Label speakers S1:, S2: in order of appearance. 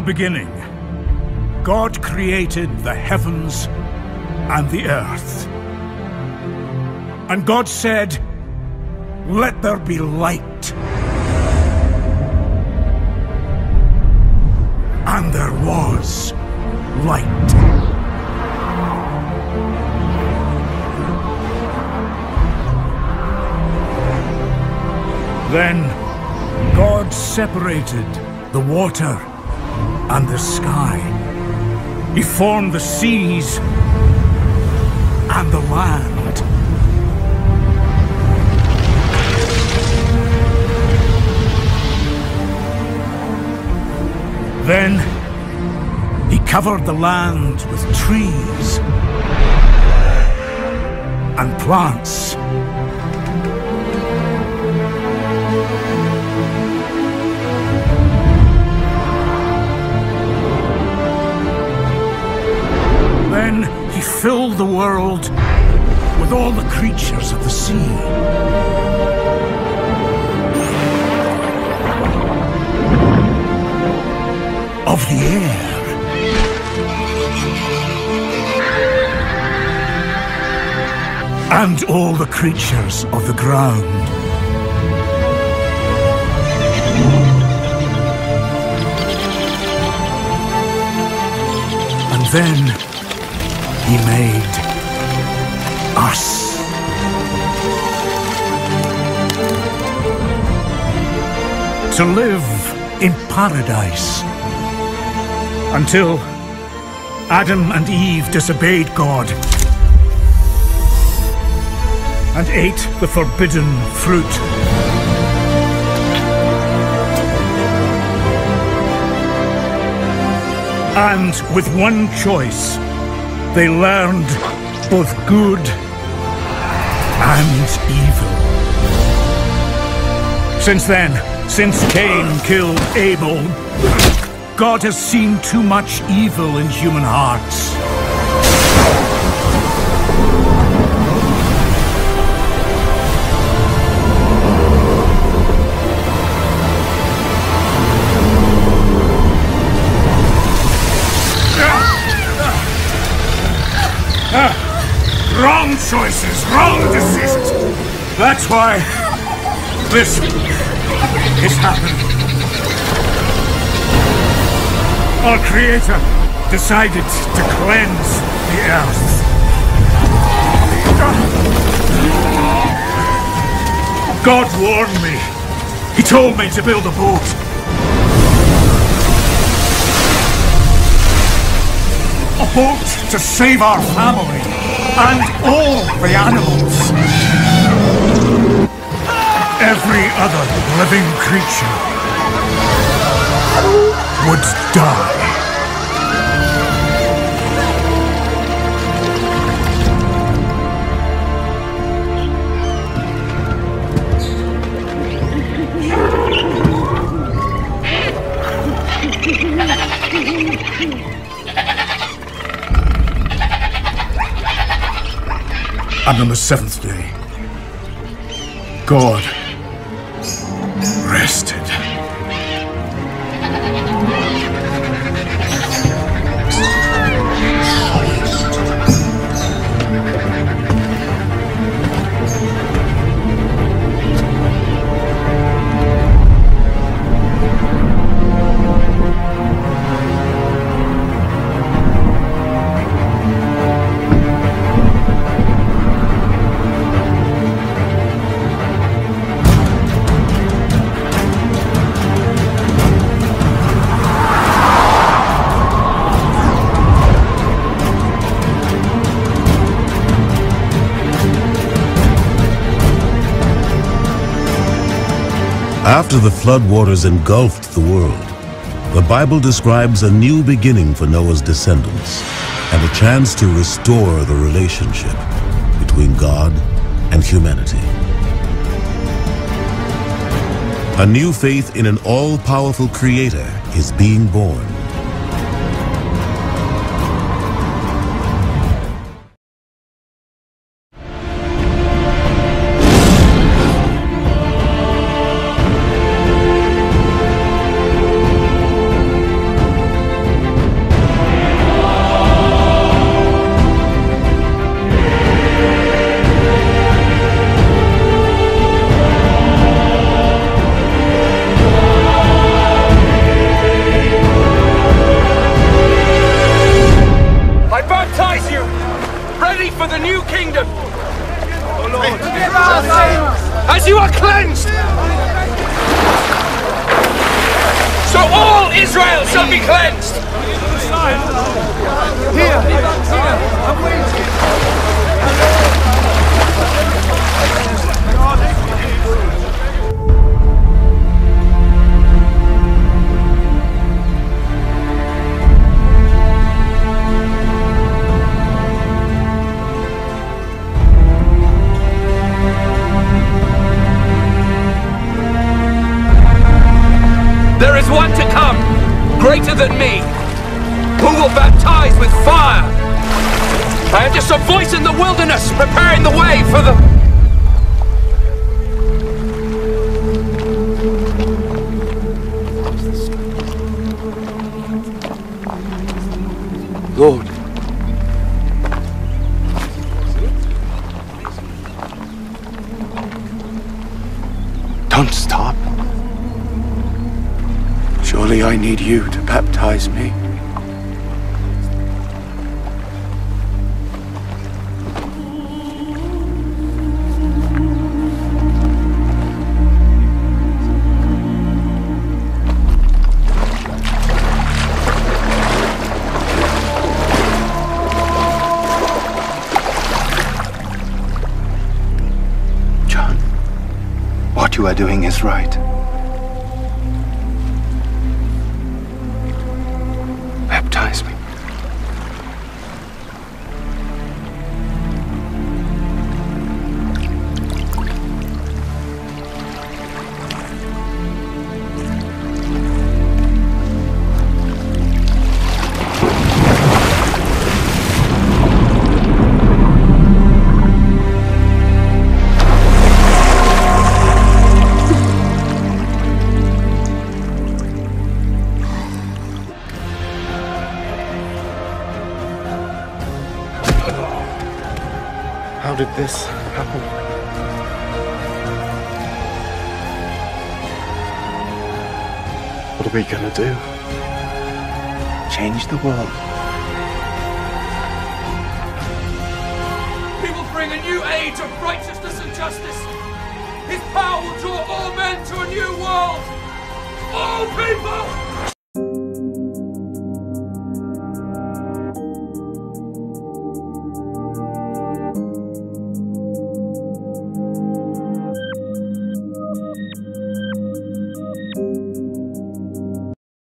S1: the beginning, God created the heavens and the earth. And God said, Let there be light. And there was light. Then God separated the water and the sky. He formed the seas and the land. Then he covered the land with trees and plants. The world with all the creatures of the sea. Of the air. And all the creatures of the ground. And then he made us. To live in paradise. Until Adam and Eve disobeyed God and ate the forbidden fruit. And with one choice, they learned both good and evil. Since then, since Cain killed Abel, God has seen too much evil in human hearts. Wrong choices, wrong decisions. That's why this has happened. Our Creator decided to cleanse the earth. God warned me. He told me to build a boat. Boat to save our family and all the animals. Every other living creature would die. On the seventh day, God
S2: After the floodwaters engulfed the world, the Bible describes a new beginning for Noah's descendants and a chance to restore the relationship between God and humanity. A new faith in an all-powerful creator is being born.
S3: A voice in the wilderness, preparing the way for the... Lord. Don't stop. Surely I need you to baptize me. You are doing is right.
S4: Did this happen? What are we gonna do?
S3: Change the world. He will bring a new age of righteousness and justice. His power will draw all men to a new world. All people